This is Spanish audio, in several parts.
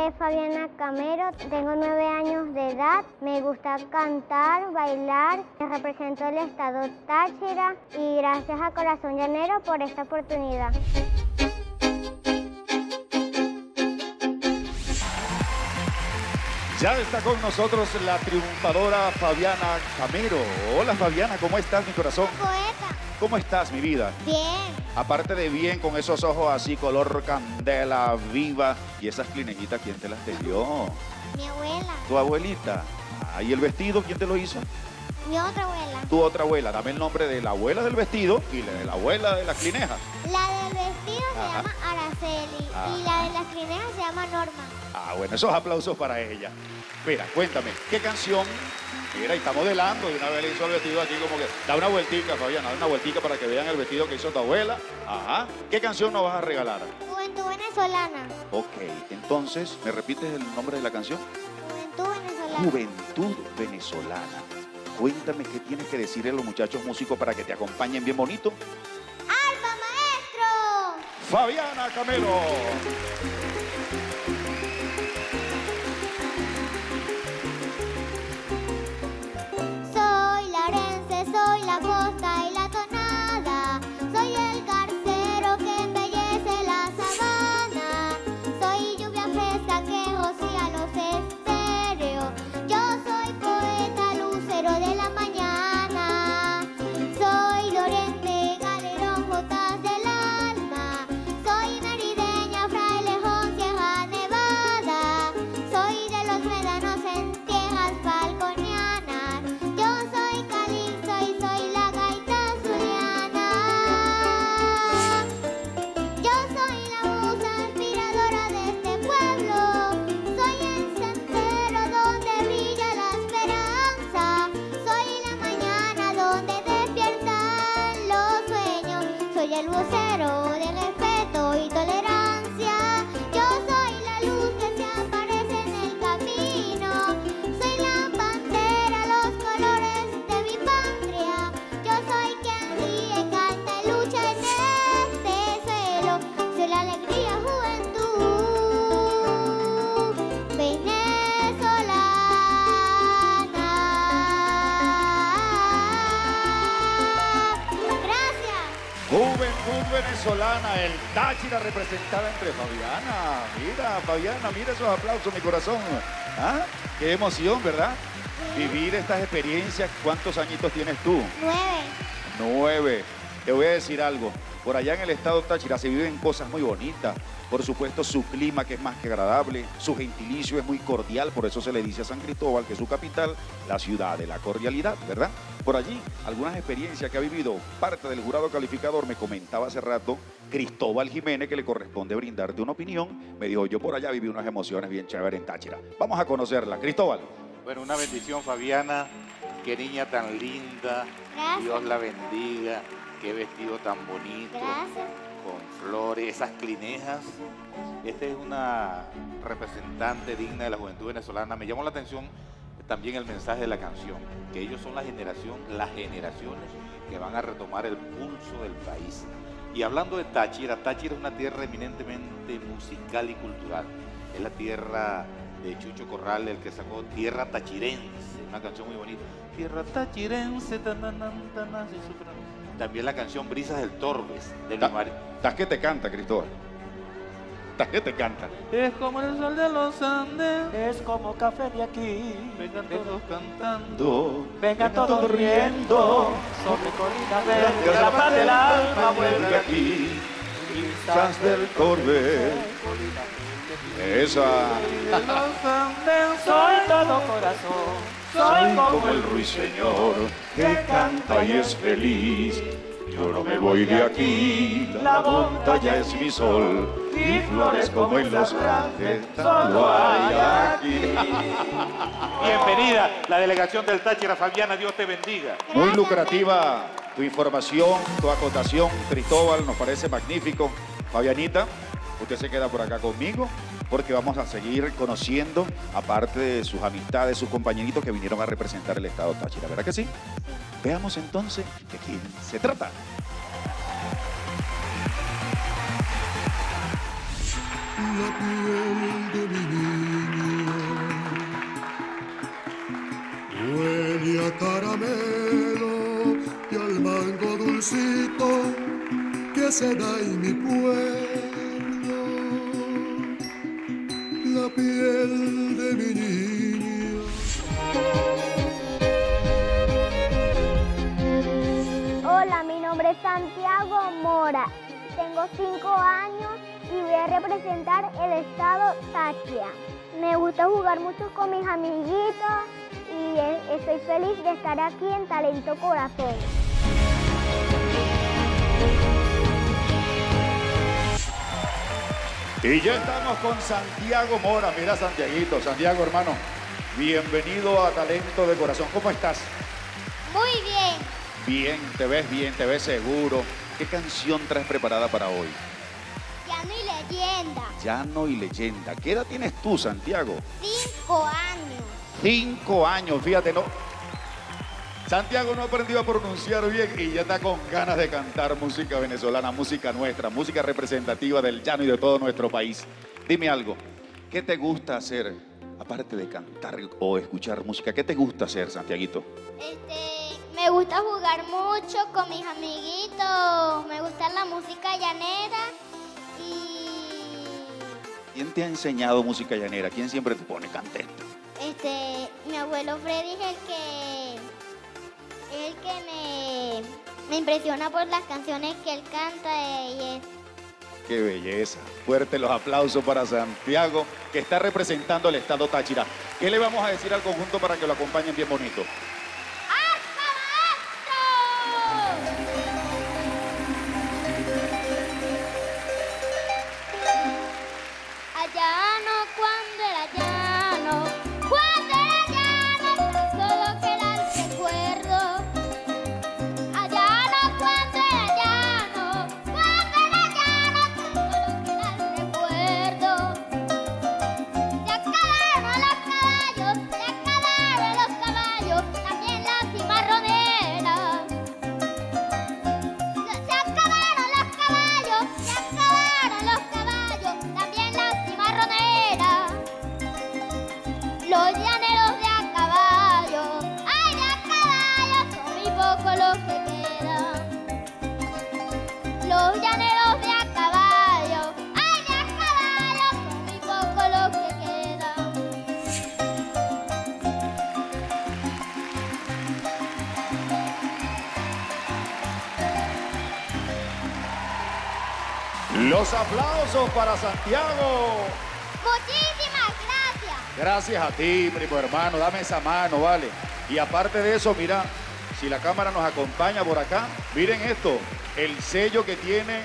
nombre es Fabiana Camero, tengo nueve años de edad, me gusta cantar, bailar, represento el estado Táchira y gracias a Corazón Llanero por esta oportunidad. Ya está con nosotros la triunfadora Fabiana Camero. Hola Fabiana, ¿cómo estás mi corazón? Poeta. ¿Cómo estás mi vida? Bien. Aparte de bien, con esos ojos así, color candela, viva. ¿Y esas clinejitas quién te las dio? Mi abuela. ¿Tu abuelita? Ah, ¿y el vestido quién te lo hizo? Mi otra abuela. Tu otra abuela. Dame el nombre de la abuela del vestido y la de la abuela de las clinejas. La se Ajá. llama Araceli Ajá. y la de las crinejas se llama Norma. Ah, bueno, esos aplausos para ella. Mira, cuéntame, ¿qué canción? Mira, y está modelando y una vez le hizo el vestido aquí como que... Da una vueltica, Fabiana, da una vueltica para que vean el vestido que hizo tu abuela. Ajá. ¿Qué canción nos vas a regalar? Juventud venezolana. Ok, entonces, ¿me repites el nombre de la canción? Juventud venezolana. Juventud Venezolana. Cuéntame qué tienes que decirle a los muchachos músicos para que te acompañen bien bonito. Fabiana Camelo. Soy el Venezolana, el Táchira representada entre Fabiana. Mira, Fabiana, mira esos aplausos, mi corazón. ¿Ah? Qué emoción, ¿verdad? Vivir estas experiencias. ¿Cuántos añitos tienes tú? Nueve. Nueve. Te voy a decir algo. Por allá en el estado Táchira se viven cosas muy bonitas. Por supuesto, su clima que es más que agradable, su gentilicio es muy cordial, por eso se le dice a San Cristóbal que es su capital, la ciudad de la cordialidad, ¿verdad? Por allí, algunas experiencias que ha vivido parte del jurado calificador, me comentaba hace rato Cristóbal Jiménez, que le corresponde brindarte una opinión, me dijo, yo por allá viví unas emociones bien chéveres en Táchira. Vamos a conocerla. Cristóbal. Bueno, una bendición, Fabiana. Qué niña tan linda. Gracias. Dios la bendiga. Qué vestido tan bonito. Con flores, esas clinejas. Esta es una representante digna de la juventud venezolana. Me llamó la atención también el mensaje de la canción, que ellos son la generación, las generaciones que van a retomar el pulso del país. Y hablando de Táchira, Táchira es una tierra eminentemente musical y cultural. Es la tierra de Chucho Corral, el que sacó Tierra Tachirense, una canción muy bonita. Tierra Tachirense, tanas y sufran. También la canción Brisas del Torbes, de mi Ta- mar- ¿Estás que te canta, Cristóbal? ¿Estás que te canta? Es como el sol de los Andes, Es como café de aquí. vengan todos cantando. Do, Vengan todos riendo sobre colina verde. La paz del alma vuelve aquí. Quizás del Corbe. Esa. De los Andes Soy todo corazón. Soy como el ruiseñor que canta y es feliz. Yo no me voy de aquí, la montaña es mi sol y flores como en los grandes solo hay aquí. Bienvenida, la delegación del Táchira, Fabiana, Dios te bendiga. Muy lucrativa tu información, tu acotación, Cristóbal, nos parece magnífico. Fabianita, usted se queda por acá conmigo porque vamos a seguir conociendo, aparte de sus amistades, sus compañeritos que vinieron a representar el Estado Táchira, ¿verdad que sí? Veamos entonces de quién se trata. la piel de mi. Huele a caramelo y al mango dulcito que se da en mi pueblo. Mi. Hola, mi nombre es Santiago Mora. Tengo cinco años y voy a representar el estado Táchira. Me gusta jugar mucho con mis amiguitos y eh, estoy feliz de estar aquí en Talento Corazón. Y ya estamos con Santiago Mora. Mira, Santiaguito, Santiago, hermano. Bienvenido a Talento de Corazón. ¿Cómo estás? Muy bien. Bien, te ves bien, te ves seguro. ¿Qué canción traes preparada para hoy? Llano y leyenda. Llano y leyenda. ¿Qué edad tienes tú, Santiago? Cinco años. Cinco años, fíjate, ¿no? Santiago no aprendió a pronunciar bien y ya está con ganas de cantar música venezolana, música nuestra, música representativa del llano y de todo nuestro país. Dime algo, ¿qué te gusta hacer, aparte de cantar o escuchar música? ¿Qué te gusta hacer, Santiaguito? Este, me gusta jugar mucho con mis amiguitos. Me gusta la música llanera y ¿Quién te ha enseñado música llanera? ¿Quién siempre te pone cantesta? este, mi abuelo Freddy es el que el que me, me impresiona por las canciones que él canta y es ¡Qué belleza! Fuerte los aplausos para Santiago, que está representando el estado Táchira. ¿Qué le vamos a decir al conjunto para que lo acompañen bien bonito? Los llaneros de a caballo, ay de a caballo, son muy pocos los que quedan. Los llaneros de a caballo, ay de a caballo, son muy pocos los que quedan. Los aplausos para Santiago. Muchísimas gracias. A ti, primo hermano. Dame esa mano, vale. Y aparte de eso, mira, si la cámara nos acompaña por acá, miren esto, el sello que tiene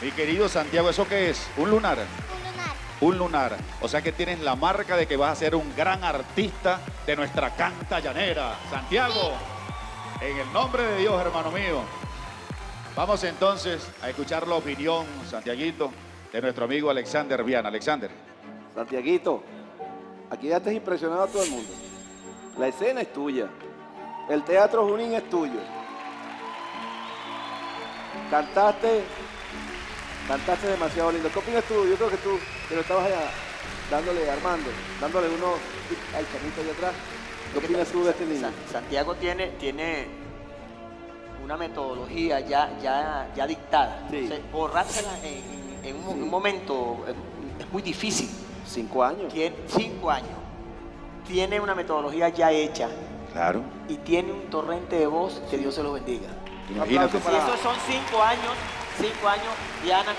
mi querido Santiago. ¿Eso qué es? ¿Un lunar? Un lunar. Un lunar. O sea que tienes la marca de que vas a ser un gran artista de nuestra canta llanera. Santiago, en el nombre de Dios, hermano mío. Vamos entonces a escuchar la opinión, Santiaguito, de nuestro amigo Alexander Viana. Alexander. Santiaguito, aquí ya te has impresionado a todo el mundo. La escena es tuya. El teatro Junín es tuyo. Cantaste, cantaste demasiado lindo. ¿Qué opinas tú? Yo creo que tú, que lo estabas allá dándole, armando, dándole uno al chamito allá atrás. ¿Qué opinas tú de este niño? San- Santiago tiene, tiene una metodología ya, ya, ya dictada. Sí. Entonces, borrársela en, en un, un momento es muy difícil. Cinco años. Tiene cinco años. Tiene una metodología ya hecha Claro. y tiene un torrente de voz que Dios se lo bendiga. Imagínate. Si esos son cinco años, cinco años, Diana,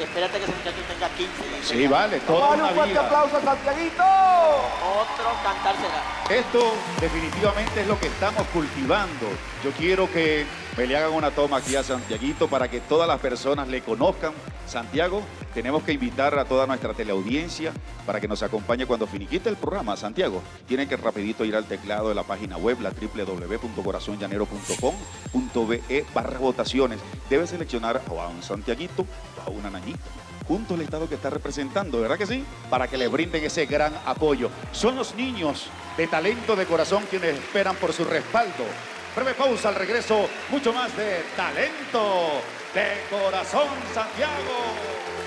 espérate que ese muchacho tenga 15. y Sí, tenga vale, toda darle un una fuerte vida. aplauso a Santiaguito. Otro cantar será. Esto definitivamente es lo que estamos cultivando. Yo quiero que me le hagan una toma aquí a Santiaguito para que todas las personas le conozcan. Santiago, tenemos que invitar a toda nuestra teleaudiencia para que nos acompañe cuando finiquite el programa. Santiago, tiene que rapidito ir al teclado de la página web, la www.corazonllanero.com.be barra votaciones. Debe seleccionar a un Santiaguito o a una nañita junto al Estado que está representando, ¿verdad que sí? Para que le brinden ese gran apoyo. Son los niños de talento de corazón quienes esperan por su respaldo. Breve pausa al regreso, mucho más de talento de corazón Santiago.